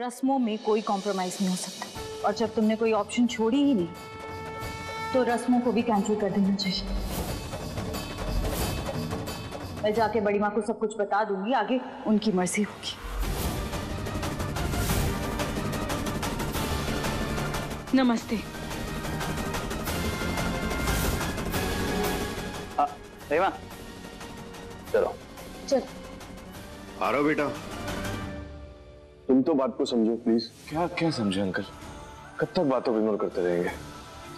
रस्मों में कोई कॉम्प्रोमाइज नहीं हो सकता। और जब तुमने कोई ऑप्शन छोड़ी ही नहीं तो रस्मों को भी कैंसिल कर देना चाहिए। मैं जाके बड़ी माँ को सब कुछ बता दूँगी आगे उनकी मर्ज़ी होगी। नमस्ते। रीमा चलो। चल। आ रहा बेटा। तुम तो बात को समझो प्लीज़ क्या क्या समझे अंकल? कब तक बातों पर इग्नोर करते रहेंगे?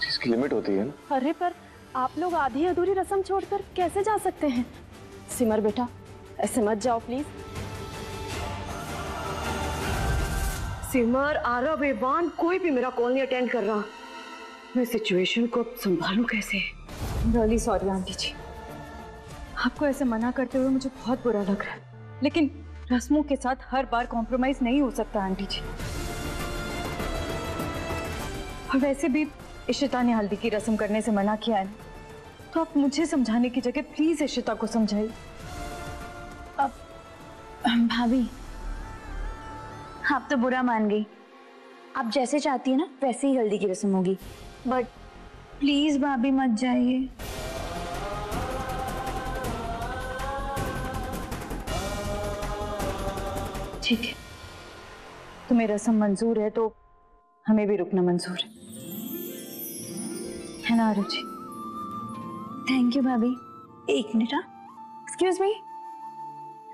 चीज़ की लिमिट होती है ना? अरे पर आप लोग आधी अधूरी रस्म छोड़कर कैसे जा सकते हैं? सिमर बेटा ऐसे मत जाओ प्लीज़ सिमर आरव एवान कोई भी मेरा कॉल नहीं अटेंड कर रहा। मैं सिचुएशन को अब संभालूं कैसे? Really sorry aunty ji. आपको ऐसे मना करते हुए मुझे बहुत बुरा लग रहा है। लेकिन रस्मों के साथ हर बार कॉम्प्रोमाइज नहीं हो सकता, आंटी जी। और वैसे भी इशिता ने हल्दी की रस्म करने से मना किया है तो आप मुझे समझाने की जगह प्लीज़ इशिता को समझाइए। अब, भाभी, आप तो बुरा मान गई। आप जैसे चाहती है ना, वैसे ही हल्दी की रस्म होगी। बट प्लीज़ भाभी मत जाइए। ठीक है। तुम्हें रस्म मंजूर है तो हमें भी रुकना मंजूर है। है ना आरू थैंक यू भाभी। एक मिनट हाँ? एक्सक्यूज मी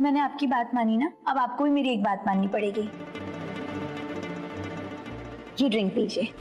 मैंने आपकी बात मानी ना, अब आपको भी मेरी एक बात माननी पड़ेगी। ये ड्रिंक पीजिए।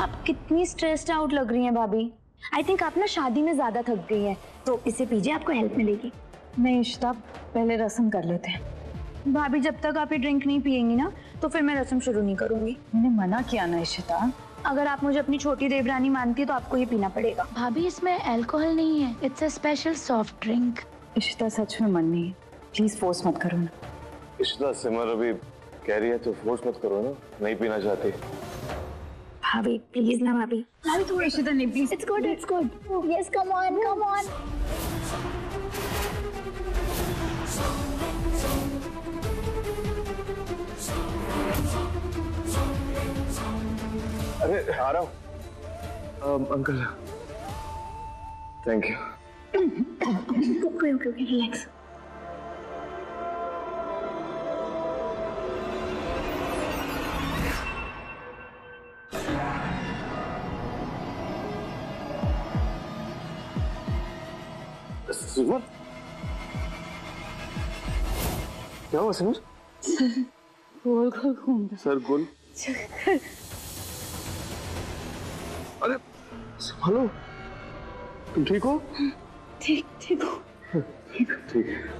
आप कितनी स्ट्रेस्ड आउट लग रही हैं, भाभी। आई थिंक आप ना शादी में ज़्यादा थक गई हैं तो इसे पीजिए, आपको हेल्प मिलेगी। नहीं इश्ता पहले रस्म कर लेते हैं। भाभी जब तक आप ये ड्रिंक नहीं पियेंगी ना तो फिर मैं रस्म शुरू नहीं करूँगी। मैंने मना किया ना इशिता। अगर आप मुझे अपनी छोटी देवरानी मानती है तो आपको ये पीना पड़ेगा। भाभी इसमें अल्कोहल नहीं है। It's a special soft drink Ishita सच में मन नहीं है। प्लीज़ फोर्स मत करो ना। इशिता सिमर अभी कह रही है तो फोर्स मत करो ना। नहीं पीना चाहती। भाभी प्लीज़ ना भाभी। भाभी थोड़ा इशिता नहीं please it's good it's good yes come on come on अरे आ रहा हूँ। Uncle thank you okay okay okay relax Simar क्या हुआ सिमर गोल गोल घूम। सर गुल। संभालो तुम ठीक हो? ठीक ठीक हो। ठीक। है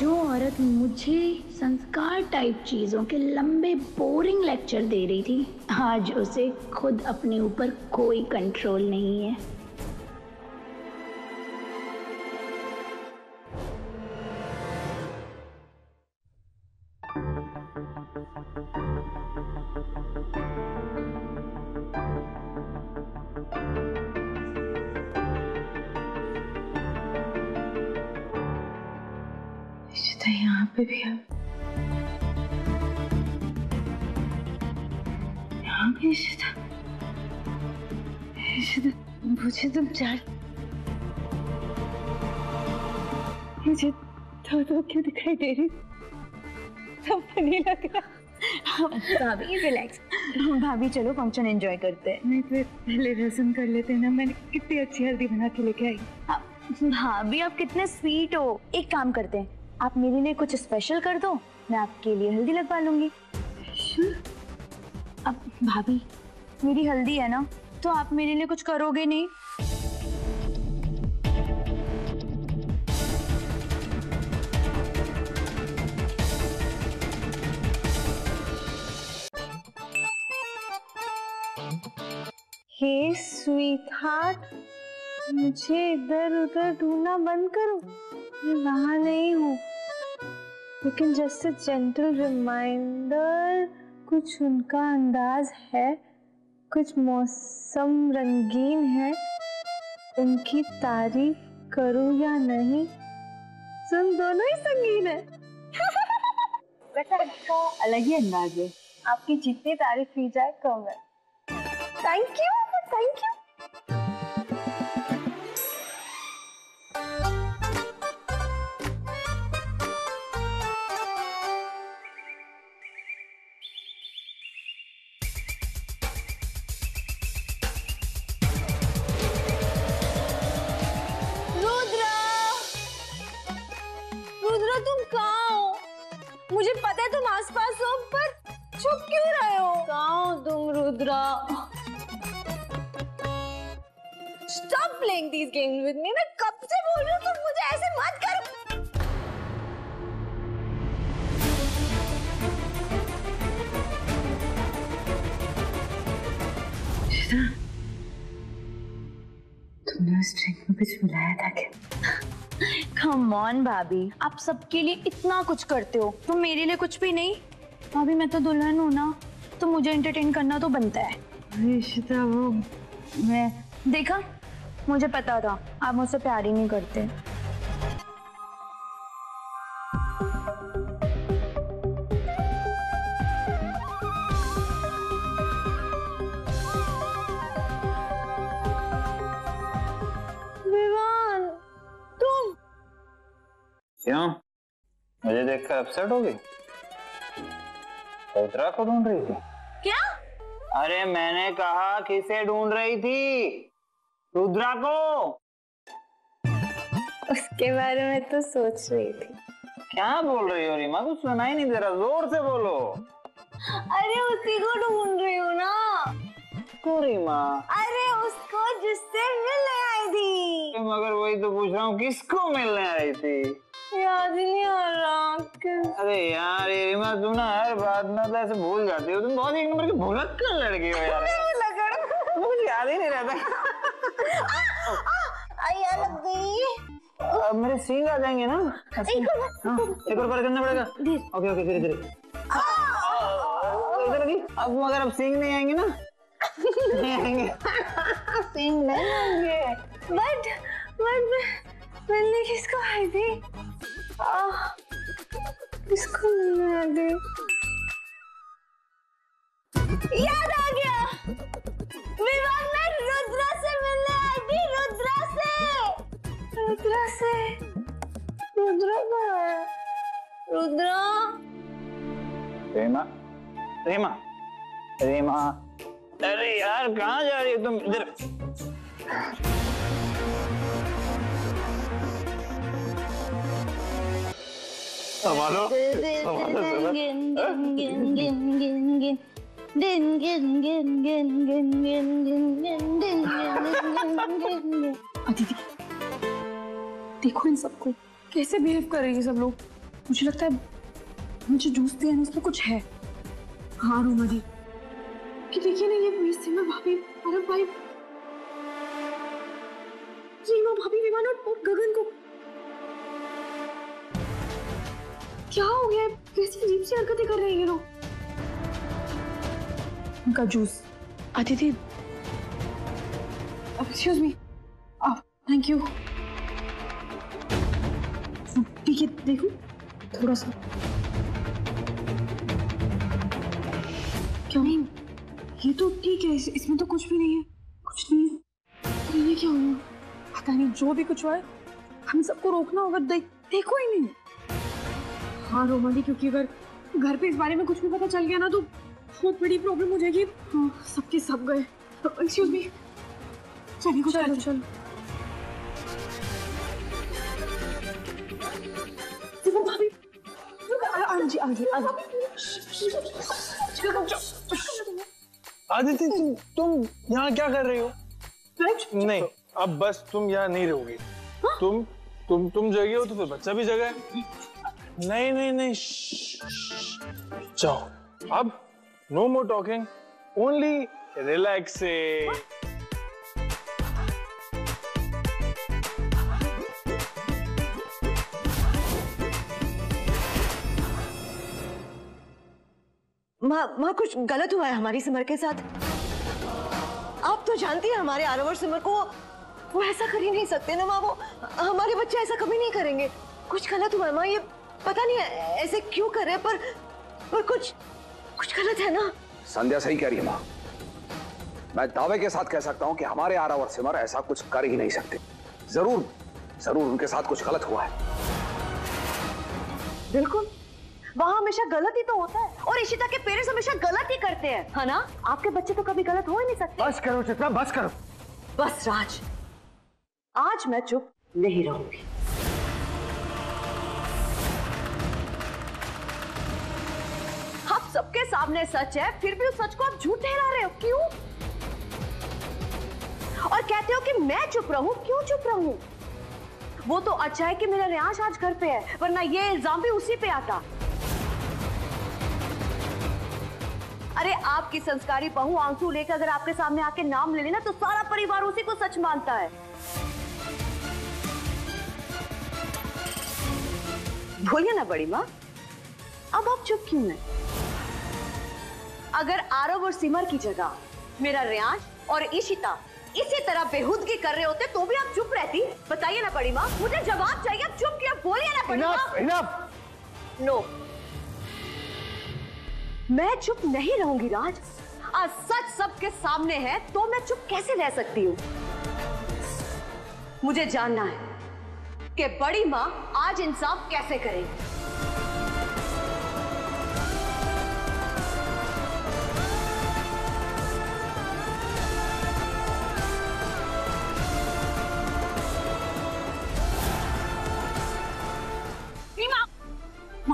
जो औरत मुझे संस्कार टाइप चीज़ों के लंबे बोरिंग लेक्चर दे रही थी आज उसे खुद अपने ऊपर कोई कंट्रोल नहीं है। पे भी है यहाँ भी इशिता मुझे तुम चार मुझे दो दो क्यों दिखाई दे रही सब नहीं लग रहा भाभी रिलैक्स भाभी चलो फ़ंक्शन एंजॉय करते हैं। नहीं तो पहले रसम कर लेते ना मैंने कितनी अच्छी हल्दी बना के लेके आई। भाभी आप कितने स्वीट हो। एक काम करते हैं आप मेरे लिए कुछ स्पेशल कर दो, मैं आपके लिए हल्दी लगवा लूँगी। अब भाभी, मेरी हल्दी है ना तो आप मेरे लिए कुछ करोगे नहीं? हे स्वीट हार्ट मुझे इधर उधर ढूंढना बंद करो। मैं वहाँ नहीं हूँ। लेकिन जैसे जेंटल रिमाइंडर कुछ उनका अंदाज है, कुछ मौसम रंगीन है, उनकी तारीफ़ करूँ या नहीं, सुन, दोनों ही संगीन है। आपका अलग ही अंदाज है। आपकी जितनी तारीफ़ की जाए, कम है। थैंक यू थैंक यू आसपास हो पर छुप क्यों रहे हो? कहाँ हो तुम Rudra. Stop playing these games with me मैं कब से बोल रही हूँ तुम मुझे ऐसे मत करो। तुमने उस ड्रिंक में कुछ मिलाया था क्या? कम ऑन भाभी। आप सबके लिए इतना कुछ करते हो। तो मेरे लिए कुछ भी नहीं। भाभी मैं तो दुल्हन हूँ ना। तो मुझे एंटरटेन करना तो बनता है। रिश्ता वो मैं देखा? मुझे पता था। आप मुझसे प्यार ही नहीं करते। क्यों? मुझे देखकर अपसेट हो गई रुद्रा को ढूंढ रही थी। क्या? अरे मैंने कहा किसे ढूंढ रही थी? रुद्रा को। उसके बारे में तो सोच रही थी। क्या बोल रही हो रीमा? कुछ सुनाई नहीं दे रहा। ज़ोर से बोलो। अरे उसी को ढूंढ रही हूँ ना। को रीमा? अरे उसको जिससे मिलने आई थी। मगर वही तो पूछ रहा हूँ किसको मिलने आई थी? याद ही नहीं आ रहा अरे यार ये रीमा तुम ना हर बात ना तो ऐसे भूल जाती हो तुम बहुत एक नंबर की भुलक्कड़ लड़की हो यार मुझे याद ही नहीं रहता अब मेरे सींग आ जाएँगे ना हाँ, एक और बार करना पड़ेगा ओके ओके धीरे धीरे इधर लगी अब मगर अब सींग नहीं आएँगे ना नहीं आएँगे सींग नहीं आएँगे बट बट मिलने किसको आई थी याद आ गया। विवाह में रुद्रा से मिलने आई थी, रुद्रा से। रुद्रा से। रुद्रा रुद्रा। रीमा रीमा रीमा। अरे यार, कहाँ जा रही हो तुम? इधर। संभालो अदिति देखो इन सबको कैसे बिहेव कर रही है सब लोग मुझे लगता है मुझे जूस दिया ना उसमें कुछ है हाँ रूमा दी कि देखिए ना ये सीमा भाभी अरब भाई सीमा भाभी विमान और गगन को क्या हो गया? कैसी अजीब सी हरकतें कर रहे हैं ये लोग? उनका juice Aditi. Excuse me thank you है देखो। थोड़ा सा। क्यों? नहीं ये तो ठीक है इस, इसमें तो कुछ भी नहीं है। कुछ नहीं है। ये क्या हुआ? पता नहीं जो भी कुछ हुआ है हम सबको रोकना होगा। देखो ही नहीं हाँ रोमाली क्योंकि अगर घर पे इस बारे में कुछ भी पता चल गया ना तो बहुत बड़ी प्रॉब्लम हो जाएगी। हाँ सबके सब गए। एक्सक्यूज मी चलिए कुछ चलो चलो। देखो भाभी आजी आजी आदिति तुम तुम यहाँ क्या कर रही हो? नहीं अब बस तुम यहाँ नहीं रहोगी। तुम तुम तुम जगे हो तो फिर बच्चा भी जगह है। नहीं नहीं नहीं जाओ। अब no more talking only relaxing माँ माँ, कुछ गलत हुआ है हमारी सिमर के साथ। आप तो जानती है हमारे आरवर सिमर को वो ऐसा कर ही नहीं सकते ना माँ, वो हमारे बच्चे ऐसा कभी नहीं करेंगे। कुछ गलत हुआ है माँ, ये पता नहीं ऐसे क्यों कर रहे हैं, पर पर कुछ कुछ गलत है ना? संध्या सही कह रही है माँ। मैं दावे के साथ कह सकता हूँ कि हमारे आरा और सिमर ऐसा कुछ कर ही नहीं सकते। ज़रूर ज़रूर उनके साथ कुछ गलत हुआ है। बिल्कुल। वहाँ हमेशा गलत ही तो होता है और इशिता के पेरेंट्स हमेशा गलत ही करते हैं है ना? आपके बच्चे तो कभी गलत हो ही नहीं सकते। बस करो चित्रा बस करो। बस राज। आज मैं चुप नहीं रहूँगी। सामने सच है, फिर भी उस सच को आप झूठ ठहरा रहे हो? क्यों? और कहते हो कि मैं चुप रहूँ? क्यों चुप रहूँ? वो तो अच्छा है कि मेरा रियाज आज घर पे है, वरना ये इल्ज़ाम भी उसी पे आता। अरे, आपकी संस्कारी बहू आँसू लेकर अगर आपके सामने आके नाम ले लेना तो सारा परिवार उसी को सच मानता है। बोलिए ना बड़ी माँ। अब आप चुप क्यों हैं? अगर आरव और सिमर की जगह मेरा रियाज और इशिता इसी तरह बेहूदगी कर रहे होते तो भी आप चुप रहती। बताइए ना बड़ी माँ मुझे जवाब चाहिए आप चुप क्यों बोलिए ना बड़ी माँ। इनफ नो मैं चुप नहीं रहूँगी राज। आज सच सबके सामने है तो मैं चुप कैसे रह सकती हूँ? मुझे जानना है कि बड़ी माँ आज इंसाफ कैसे करेगी।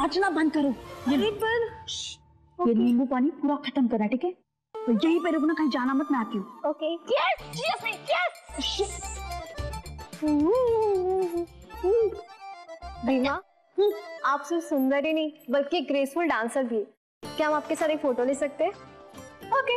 नाचना बंद करो। ये पर ये नींबू पानी पूरा खत्म करना ठीक है? तो यहीं पे रुकना कहीं जाना मत मैं आती हूँ। ओके यस यस यस बीमा आप सिर्फ़ सुंदर ही नहीं बल्कि ग्रेसफुल डांसर भी क्या हम आपके साथ एक फ़ोटो ले सकते हैं? ओके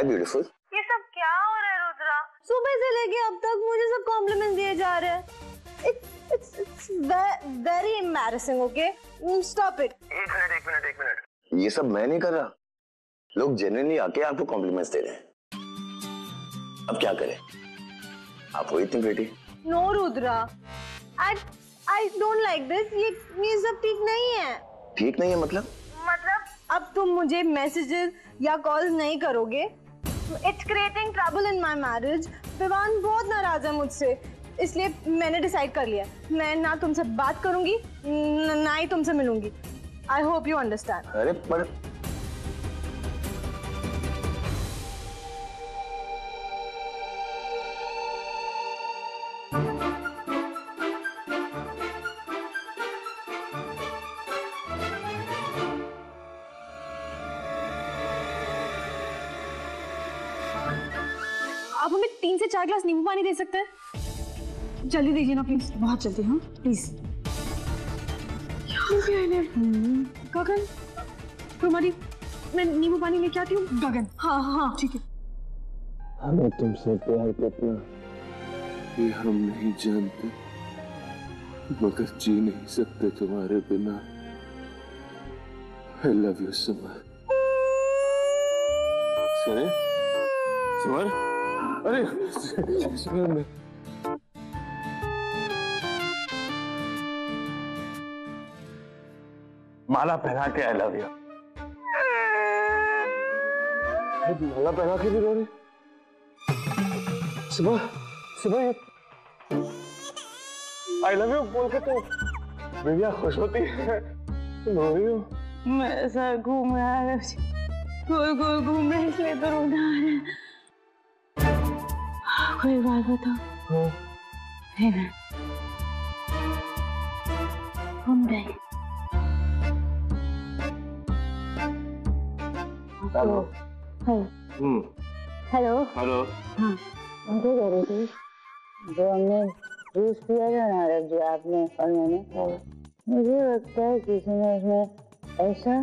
हाय ब्यूटीफुल ये सब क्या हो रहा है रुद्रा? सुबह से लेके अब तक मुझे सब कॉम्प्लीमेंट दिए जा रहे हैं। It's it's very embarrassing okay stop it एक मिनट एक मिनट एक मिनट। ये सब मैं नहीं कर रहा। लोग जेन्युइनली आके आपको कॉम्प्लीमेंट्स दे रहे हैं। अब क्या करें? आप हो इतनी बेटी no Rudra. I I don't like this ये ये सब ठीक नहीं है। ठीक नहीं है मतलब? मतलब? अब तुम मुझे मैसेजेस या कॉल्स नहीं करोगे? It's creating trouble in my marriage Vivaan बहुत नाराज़ है मुझसे। इसलिए मैंने डिसाइड कर लिया। मैं ना तुमसे बात करूँगी, ना ही तुमसे मिलूँगी। आई होप यू अंडरस्टैंड अरे, पर पानी दे सकते? हैं जल्दी दीजिए ना प्लीज़ बहुत जल्दी हाँ? प्लीज़ ने गगन? तुम्हारी मैं नींबू पानी लेके आती हूँ। गगन। हाँ हाँ ठीक है। हमें तुमसे प्यार कितना ये हम नहीं जानते मगर जी नहीं सकते तुम्हारे बिना। आई लव यू समर सरे समर अरे माला पहना के आई लव यू माला पहना के भी रो रही सुबह सुबह आई लव यू बोल के तो बेबिया खुश होती है। रो रही हो। मैं सर घूम रहा है। गोल गोल घूम रहे इसलिए तो रोना आ रहा है कोई बात है। ना घूम रहे हेलो। हम्म। हेलो। हेलो। हम क्या कह रही थी जो हमने जूस पिया था ना रख जो आपने और मैंने मुझे लगता है किसी ने उसमें ऐसा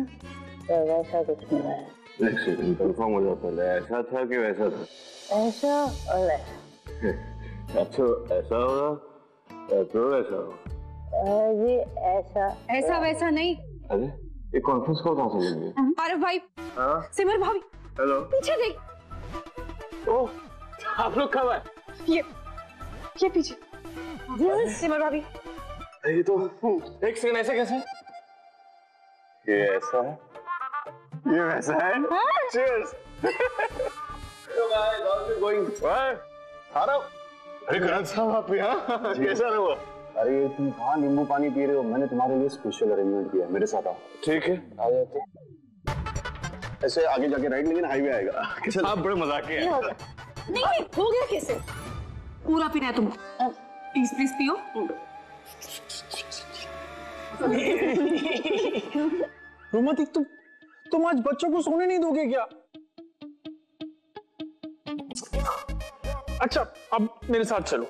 या वैसा कुछ मिला है। एक सेकंड कंफर्म हो जाओ पहले ऐसा था कि वैसा था? ऐसा और ऐसा अच्छा ऐसा होगा या तो वैसा होगा ये ऐसा। ऐसा वैसा नहीं। अरे ये कॉन्फ्रेंस कॉल कहाँ से लगी आरफ भाई हाँ? सिमर भाभी हेलो पीछे देख। ओह आप लोग कब आए? ये ये पीछे। सिमर भाभी। ये तो एक सेकंड ऐसे कैसे? ये ऐसा है। ये वैसा है? चीयर्स तो गाइस हाउ इज़ गोइंग रहा हूँ। अरे करण साहब आप यहाँ? कैसा रहा अरे तुम कहाँ नींबू पानी पी रहे हो? मैंने तुम्हारे लिए स्पेशल अरेंजमेंट किया मेरे साथ आओ। ठीक है। आ जाते ऐसे आगे जाके राइट लेकिन हाईवे आएगा। कैसे? आप बड़े मज़ाक हैं। नहीं नहीं हो गया कैसे? पूरा पीना है तुम। प्लीज़ प्लीज़ पियो। रोमती तुम तुम आज बच्चों को सोने नहीं दोगे क्या? अच्छा अब मेरे साथ चलो।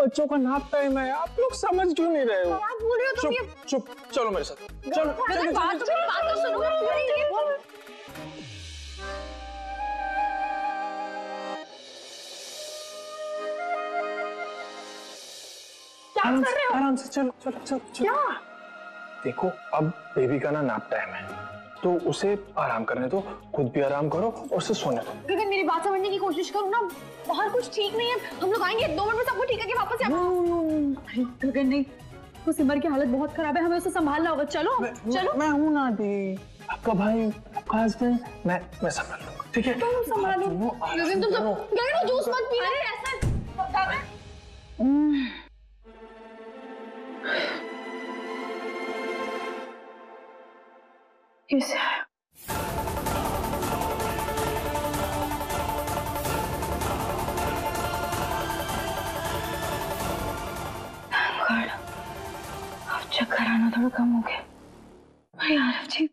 बच्चों का नाप टाइम है आप लोग समझ क्यों नहीं रहे हो? आप बोल रहे हो तुम चुप चुप चलो मेरे साथ। चलो चलो, बात तो तो सुनो आराम से आराम से चलो चलो चलो चलो। क्या? देखो अब बेबी का ना नाप टाइम है। तो उसे आराम करने दो खुद भी आराम करो और उसे सोने दो। गगन मेरी बात समझने की कोशिश करो ना बाहर कुछ ठीक नहीं है हम लोग आएँगे दो मिनट में सब कुछ ठीक है वापस अरे गगन नहीं वो सिमर की हालत बहुत खराब है हमें उसे संभालना होगा। चलो मैं, चलो। मैं हूँ ना दी आपका भाई आपका हस्बैंड मैं मैं संभाल लूँगा ठीक है? तुम संभालो। गगन तुम गगन वो जूस मत पीना ऐसा अब चक्कर आना थोड़ा कम हो गया। यार जी